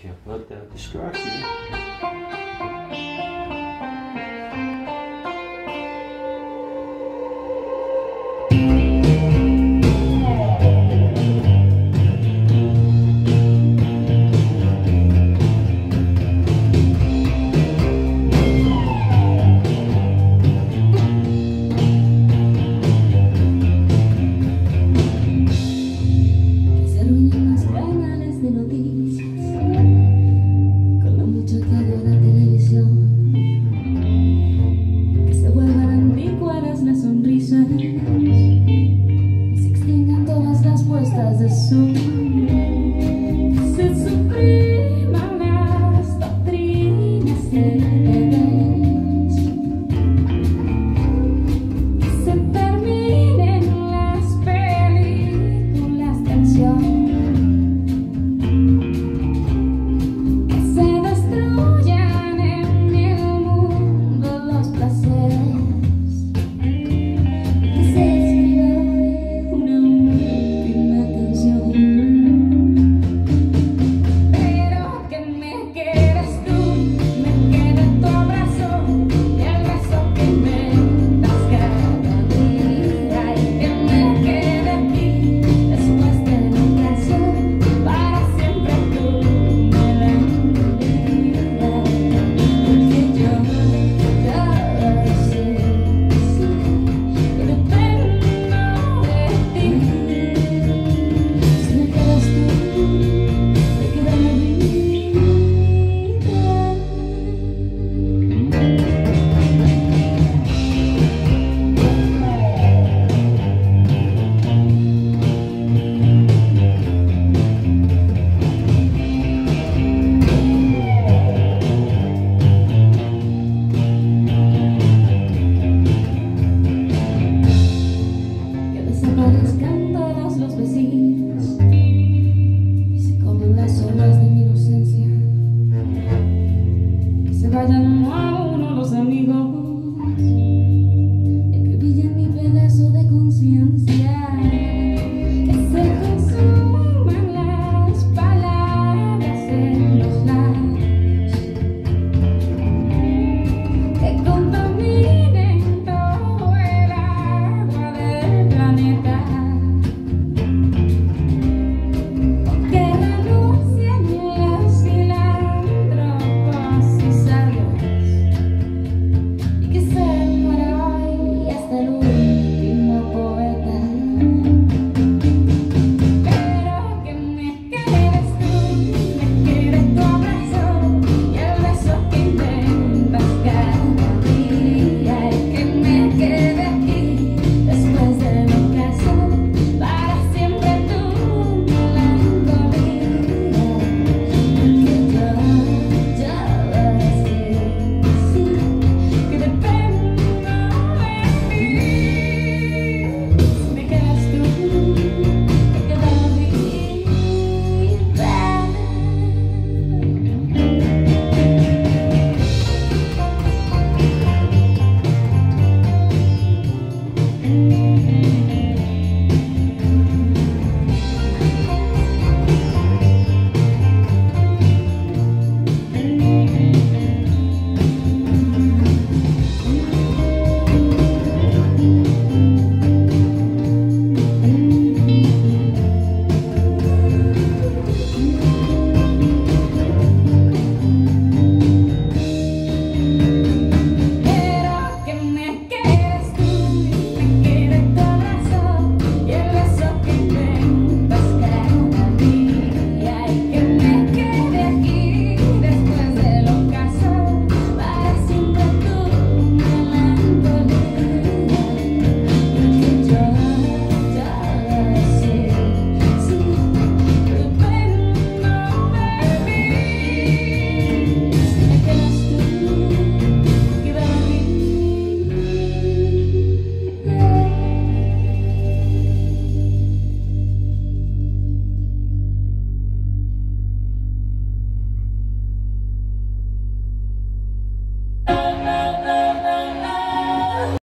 Can't let that distract you. vayan a uno los amigos.